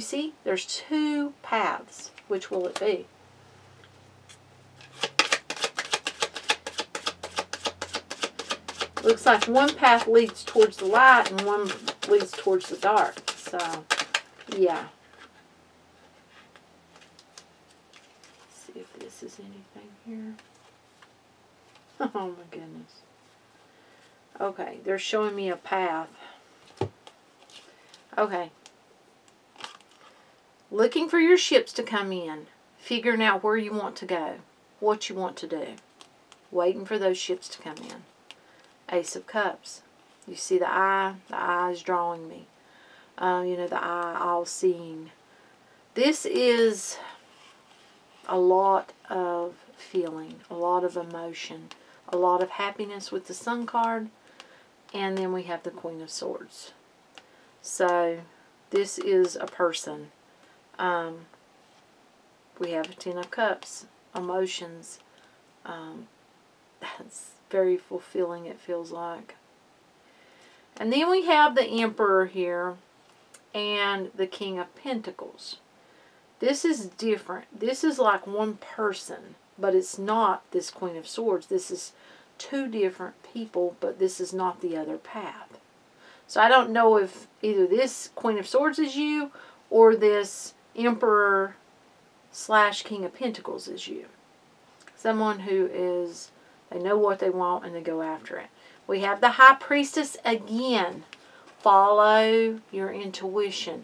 You see, there's two paths. Which will it be? Looks like one path leads towards the light and one leads towards the dark. So, yeah. see if this is anything here. Oh my goodness. Okay, they're showing me a path. Okay. Looking for your ships to come in. Figuring out where you want to go. What you want to do. Waiting for those ships to come in. Ace of Cups. You see the eye? The eye is drawing me. Um, you know, the eye all seeing. This is a lot of feeling, a lot of emotion, a lot of happiness with the Sun card. And then we have the Queen of Swords. So, this is a person. Um, we have a Ten of Cups, emotions. Um, that's very fulfilling, it feels like. And then we have the Emperor here and the King of Pentacles. This is different. This is like one person, but it's not this Queen of Swords. This is two different people, but this is not the other path. So I don't know if either this Queen of Swords is you or this Emperor slash King of Pentacles is you. Someone who is they know what they want and they go after it. We have the High Priestess again. Follow your intuition.